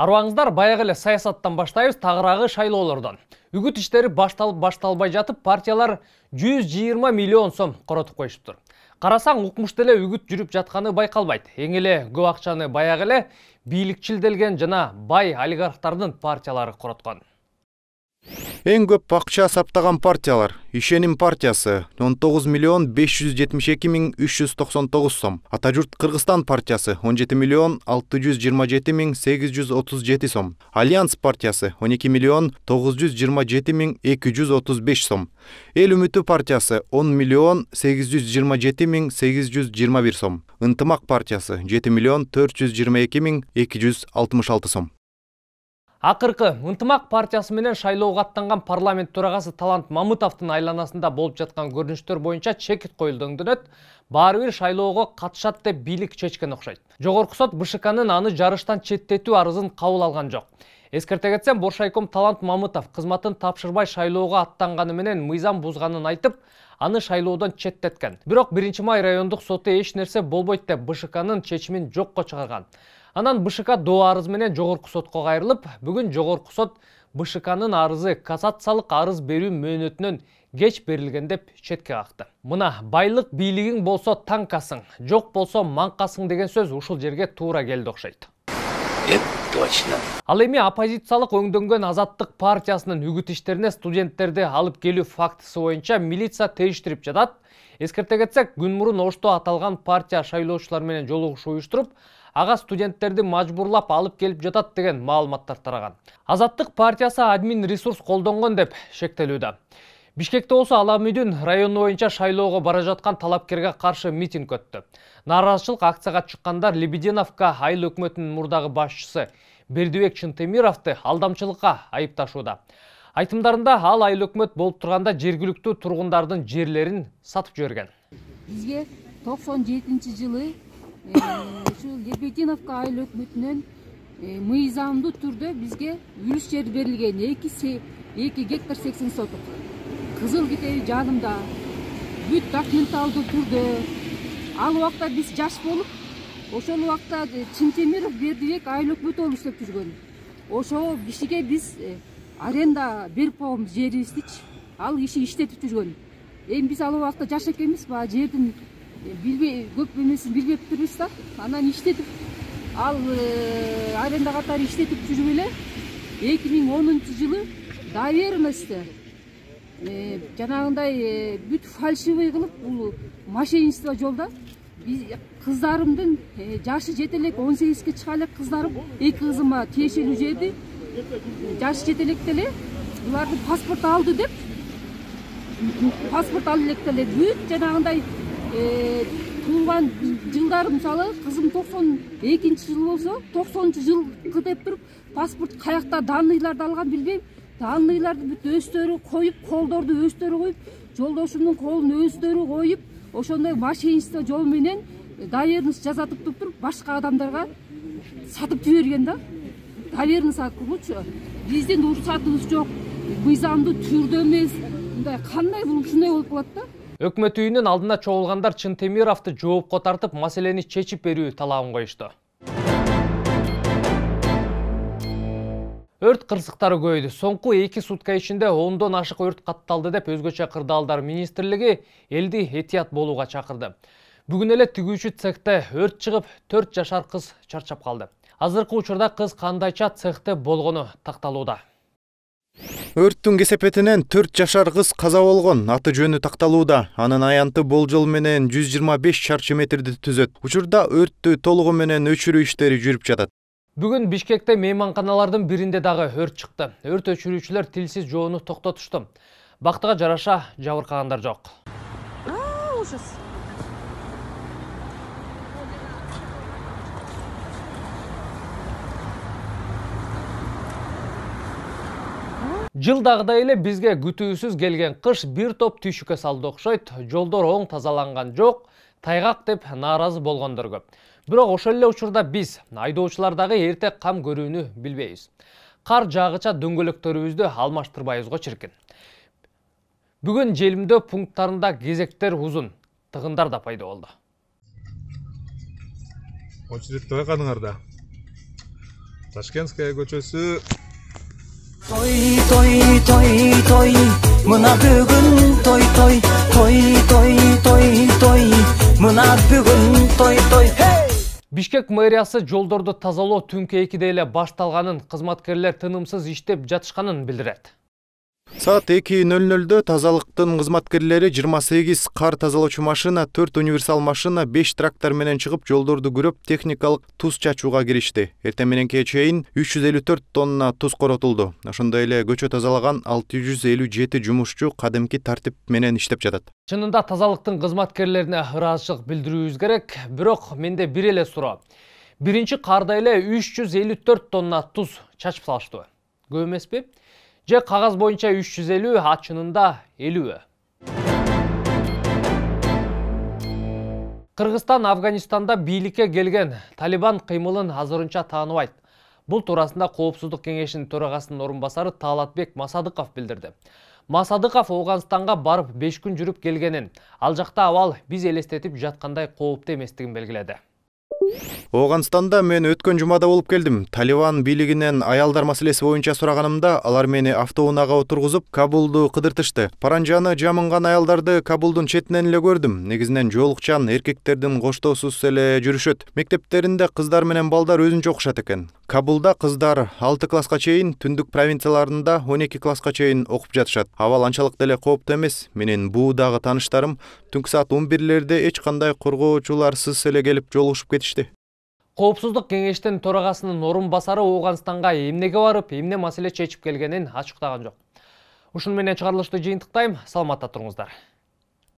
арыбаңыздар баягы эле саясаттан баштайбыз тагыраагы шайлоолордон. Үгүт иштери башталып башталбай жатып партиялар жүз жыйырма миллион сом коротуп коюшуптур карасаң укмушта эле үгүт жүрүп жатканы байкалбайт. Эң эле көп акчаны баягы эле бийликчилделген жана бай олигархтардын партиялары короткон. Эң көп акча саптаган партиялар. Ишеним партиясы он тогуз миллион беш жүз жетимиш эки миң үч жүз токсон тогуз сом. Ата журт кыргызстан партиясы он жети миллион алты жүз жыйырма жети миң сегиз жүз отуз жети сом. Альянс партиясы он эки миллион тогуз жүз жыйырма жети миң эки жүз отуз беш сом. Эл үмүтү партиясы он миллион сегиз жүз жыйырма жети миң сегиз жүз жыйырма бир сом. Ынтымак партиясы жети миллион төрт жүз жыйырма эки миң эки жүз алтымыш алты сом. Акыркы ынтымак партиясы менен шайлоого аттанган парламент төрагасы талант мамытовдун айланасында болуп жаткан көрүнүштөр боюнча чекит коюлду өңдөнөт баары бир шайлоого катышат деп бийлик чечкен окшойт. Жогорку сот бшкнын аны жарыштан четтетүү арызын кабыл алган жок. Эскерте кетсем боршайком талант мамытов кызматын тапшырбай шайлоого аттанганы менен мыйзам бузганын айтып аны шайлоодон четтеткен. Бирок биринчи май райондук соту эч нерсе болбойт деп бшкнын чечимин жокко чыгарган анан бшк доо арызы менен жогорку сотко кайрылып бүгүн жогорку сот бшкнын арызы кассациялык арыз берүү мөөнөтүнөн кеч берилген деп четке какты мына байлык бийлигиң болсо таңкасың жок болсо маңкасың деген сөз ушул жерге туура келди окшойт. Точно. Ал эми оппозициялык өңдөнгөн азаттык партиясынын үгүт иштерине студенттерди алып келүү фактысы боюнча милиция териштирип жатат. Эскерте кетсек күн мурун ошто аталган партия шайлоочулар менен жолугушуу уюштуруп ага студенттерди мажбурлап алып келип жатат деген маалыматтар тараган. Азаттык партиясы админ ресурс колдонгон деп шектелүүдө. Бишкекте болсо ала мүдүн району боюнча шайлоого бара жаткан талапкерге каршы митинг өттү. Нааразычылык акцияга чыккандар лебединовка айыл өкмөтүнүн мурдагы башчысы бердибек чынтемировду алдамчылыкка айыпташууда. Айтымдарында ал айыл өкмөт болуп турганда жергиликтүү тургундардын жерлерин сатып жиберген. Бизге токсон жетинчи жылы ушул лебединовка айыл өкмөтүнөн мыйзамдуу түрдө бизге үлүш жер берилген эки эки гектар сексен соток кызыл китеби жанымда бүт документалдуу түрдө ал убакта биз жаш болуп ошол убакта чынтемиров бердибек айыл өкмөтү болуп иштеп жүргөн ошо кишиге биз аренда берип койгонбуз жерибиздичи ал киши иштетип жүргөн эми биз ал убакта жаш экенбиз баягы жердин билбей көп эмесин билбептирбиз да. Анан иштетип ал э, аренда катары иштетип жүрүп эле эки миң онунчу жылы доверенностьте э, жанагындай э, бүт фальшивый кылып бул мошенничество жолдо кыздарымдын жашы жете элек он сегизге чыга элек кыздарым эки кызыма тиешелүү жерди жашы жете электе эле булардын паспорт алды деп паспорт ала электе эле бүт жанагындай туулган жылдары мисалы кызым токсон экинчи жыл болсо токсонунчу жылкы деп туруп паспорт каякта данныйларды алган билбейм данныйларды бүт өздөрү коюп колдорду өздөрү коюп жолдошумдун колун өздөрү коюп ошондой мошенничество жол менен доверенность жасатып туруп башка адамдарга сатып жиберген да. Доверенность аркылуучу биздин уруксатыбыз жок мыйзамдуу түрдө эмес мындай кандай бул ушундай болуп калат да. Өкмөт үйүнүн алдына чогулгандар чынтемировду жоопко тартып маселени чечип берүү талабын коюшту. Өрт кырсыктары көбөйдү соңку эки сутка ичинде ондон ашык өрт катталды деп өзгөчө кырдаалдар министрлиги элди этият болууга чакырды. Бүгүн эле тигүүчү цехте өрт чыгып төрт жашар кыз чарчап калды. Азыркы учурда кыз кандайча цехте болгону такталууда өрттүн кесепетинен төрт жашар кыз каза болгон. Аты жөнү такталууда. Анын аянты болжол менен жүз жыйырма беш чарчы метрди түзөт. Учурда өрттү толугу менен өчүрүү иштери жүрүп жатат. Бүгүн бишкекте мейманканалардын биринде дагы өрт чыкты. Өрт өчүрүүчүлөр тилсиз жоону токтотушту бактыга жараша жабыркагандар жок. Ужас жылдагыдай эле бизге күтүүсүз келген кыш бир топ түйшүккө салды окшойт. Жолдор оң тазаланган жок тайгак деп нааразы болгондор көп. Бирок ошол эле учурда биз айдоочулар дагы эрте кам көрүүнү билбейбиз. Кар жаагыча дөңгөлөктөрүбүздү алмаштырбайбыз го чиркин. Бүгүн желимдөө пункттарында кезектер узун тыгындар да пайда болду. Очередь байкадыңар ташкентская көчөсү. Той той той той мына бүгүн той той. Той той той той. Мына бүгүн той той. Бишкек мэриясы жолдорду тазалоо түнкү экиде эле башталганын кызматкерлер тынымсыз иштеп жатышканын билдирет саат эки нөл нөлдө тазалыктын кызматкерлери жыйырма сегиз кар тазалоочу машина төрт универсал машина беш трактор менен чыгып жолдорду күрөп техникалык туз чачууга киришти. Эртең мененке чейин үч жүз элүү төрт тонна туз коротулду. Ошондой эле көчө тазалаган алты жүз элүү жети жумушчу кадимки тартип менен иштеп жатат. Чынында тазалыктын кызматкерлерине ыраазычылык билдирүүбүз керек бирок менде бир эле суроо. Биринчи карда эле үч жүз элүү төрт тонна туз чачып көп эмеспи? Же үч жүз элүү а чынында элүүбү кыргызстан афганистанда бийликке келген талибан кыймылын азырынча тааныбайт бул туурасында коопсуздук кеңешинин төрагасынын орун басары таалатбек масадыков билдирди масадыков барып беш күн жүрүп келгенин ал жакта абал биз элестетип жаткандай кооптуу эместигин белгиледи ооганстанда мен өткөн жумада болуп келдим талибан бийлигинен аялдар маселеси боюнча сураганымда алар мени автоунаага отургузуп кабулду кыдыртышты паранжаны жамынган аялдарды кабулдун четинен эле көрдүм негизинен жоолукчан эркектердин коштоосуз эле жүрүшөт. Мектептеринде кыздар менен балдар өзүнчө окушат экен кабулда кыздар алты класска чейин түндүк провинцияларында он эки класска чейин окуп жатышат. Абал анчалык деле кооптуу эмес. Менин буудагы тааныштарым түнкү саат он бирлерде эч кандай коргоочуларсыз эле келип жолугушуп кетишти. Коопсуздук кеңештин төрагасынын орун басары ооганстанга эмнеге барып эмне маселе чечип келгенин ачыктаган жок. Ушуну менен чыгарылышты жыйынтыктайм. Саламатта туруңуздар